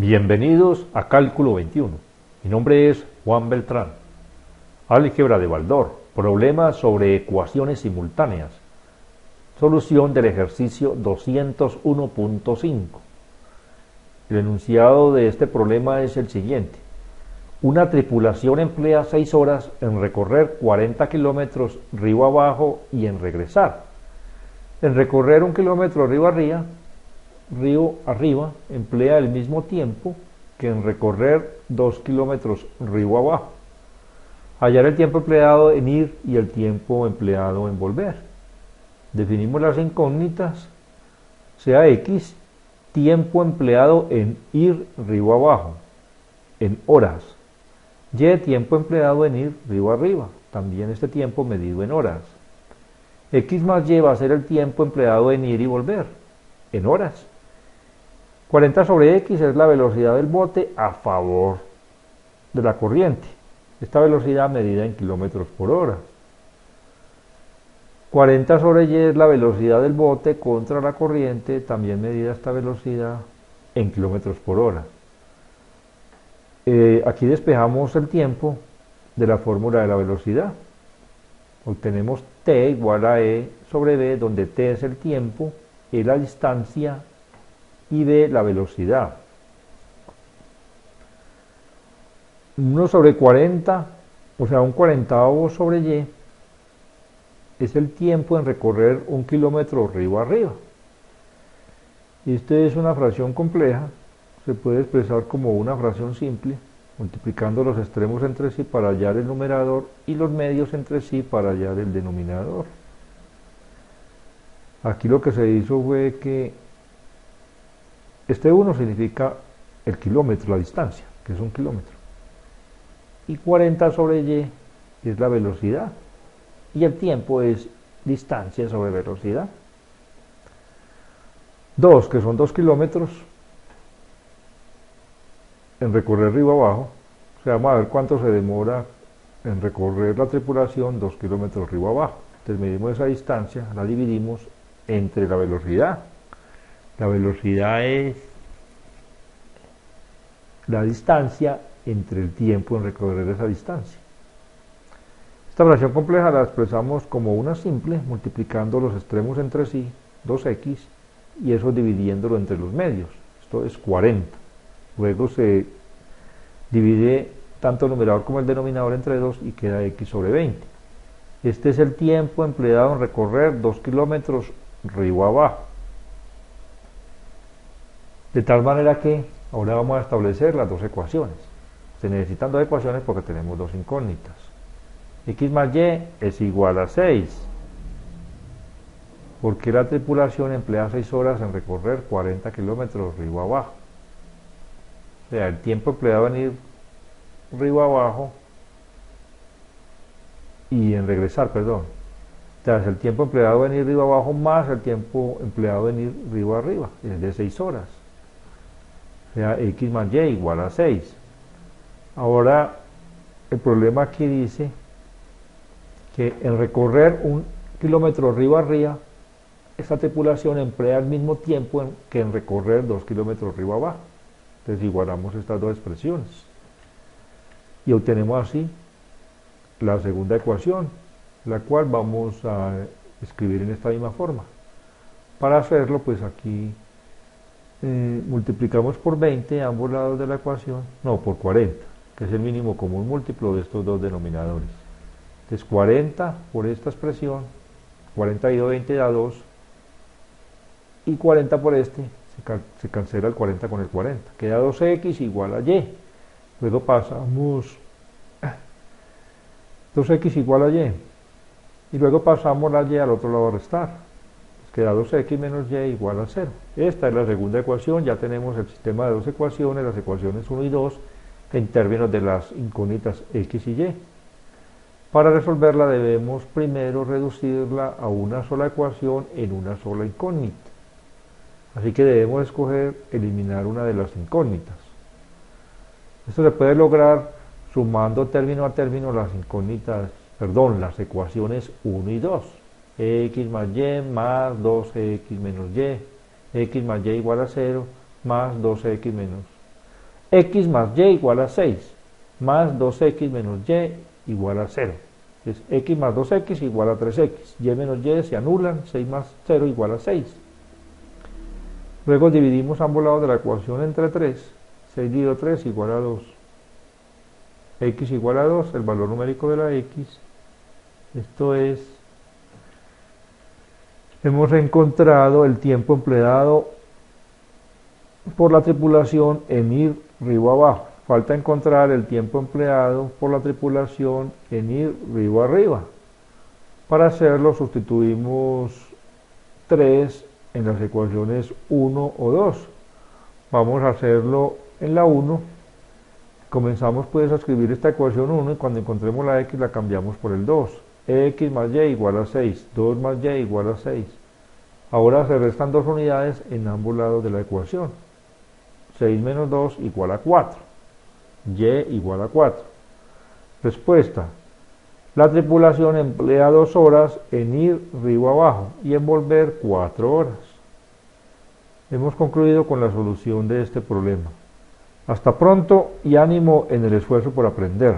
Bienvenidos a Cálculo 21. Mi nombre es Juan Beltrán. Álgebra de Baldor. Problema sobre ecuaciones simultáneas. Solución del ejercicio 201.5. El enunciado de este problema es el siguiente. Una tripulación emplea 6 horas en recorrer 40 kilómetros río abajo y en regresar. En recorrer un kilómetro río arriba río arriba emplea el mismo tiempo que en recorrer 2 kilómetros río abajo. Hallar el tiempo empleado en ir y el tiempo empleado en volver. Definimos las incógnitas, sea X, tiempo empleado en ir río abajo, en horas. Y, tiempo empleado en ir río arriba, también este tiempo medido en horas. X más Y va a ser el tiempo empleado en ir y volver, en horas. 40 sobre x es la velocidad del bote a favor de la corriente. Esta velocidad medida en kilómetros por hora. 40 sobre y es la velocidad del bote contra la corriente, también medida esta velocidad en kilómetros por hora. Eh, aquí despejamos el tiempo de la fórmula de la velocidad. Obtenemos t igual a e sobre b, donde t es el tiempo, y la distancia y de la velocidad. 1 sobre 40, o sea, un cuarentavo sobre y, es el tiempo en recorrer un kilómetro río arriba. Y esta es una fracción compleja, se puede expresar como una fracción simple, multiplicando los extremos entre sí para hallar el numerador y los medios entre sí para hallar el denominador. Aquí lo que se hizo fue que este 1 significa el kilómetro, la distancia, que es un kilómetro. Y 40 sobre y es la velocidad. Y el tiempo es distancia sobre velocidad. 2, que son 2 kilómetros en recorrer río abajo. O sea, vamos a ver cuánto se demora en recorrer la tripulación 2 kilómetros río abajo. Entonces medimos esa distancia, la dividimos entre la velocidad la velocidad es la distancia entre el tiempo en recorrer esa distancia. Esta fracción compleja la expresamos como una simple, multiplicando los extremos entre sí, 2x, y eso dividiéndolo entre los medios. Esto es 40. Luego se divide tanto el numerador como el denominador entre 2 y queda x sobre 20. Este es el tiempo empleado en recorrer 2 kilómetros río abajo. De tal manera que ahora vamos a establecer las dos ecuaciones. Se necesitan dos ecuaciones porque tenemos dos incógnitas. x más y es igual a 6. porque la tripulación emplea 6 horas en recorrer 40 kilómetros río abajo? O sea, el tiempo empleado en ir río abajo y en regresar, perdón. Tras el tiempo empleado en ir río abajo más el tiempo empleado en ir río arriba, es de 6 horas sea x más y igual a 6. Ahora, el problema aquí dice que en recorrer un kilómetro río arriba, esta tripulación emplea el mismo tiempo que en recorrer dos kilómetros río abajo. Entonces igualamos estas dos expresiones. Y obtenemos así la segunda ecuación, la cual vamos a escribir en esta misma forma. Para hacerlo, pues aquí eh, multiplicamos por 20 ambos lados de la ecuación, no, por 40, que es el mínimo común múltiplo de estos dos denominadores. Entonces 40 por esta expresión, 42 20 da 2, y 40 por este, se, cancela el 40 con el 40, queda 2x igual a y. Luego pasamos 2x igual a y, y luego pasamos la y al otro lado a restar queda 2x menos y igual a 0. Esta es la segunda ecuación, ya tenemos el sistema de dos ecuaciones, las ecuaciones 1 y 2, en términos de las incógnitas x y y. Para resolverla debemos primero reducirla a una sola ecuación en una sola incógnita. Así que debemos escoger eliminar una de las incógnitas. Esto se puede lograr sumando término a término las incógnitas, perdón, las ecuaciones 1 y 2 x más y más 2x menos y, x más y igual a 0 más 2x menos x más y igual a 6, más 2x menos y igual a 0. Es x más 2x igual a 3x, y menos y se anulan, 6 más 0 igual a 6. Luego dividimos ambos lados de la ecuación entre 3, 6 dividido 3 igual a 2. x igual a 2, el valor numérico de la x, esto es, hemos encontrado el tiempo empleado por la tripulación en ir río abajo. Falta encontrar el tiempo empleado por la tripulación en ir río arriba. Para hacerlo sustituimos 3 en las ecuaciones 1 o 2. Vamos a hacerlo en la 1. Comenzamos pues a escribir esta ecuación 1 y cuando encontremos la x la cambiamos por el 2. X más y igual a 6, 2 más y igual a 6. Ahora se restan dos unidades en ambos lados de la ecuación. 6 menos 2 igual a 4. Y igual a 4. Respuesta. La tripulación emplea 2 horas en ir río abajo y en volver 4 horas. Hemos concluido con la solución de este problema. Hasta pronto y ánimo en el esfuerzo por aprender.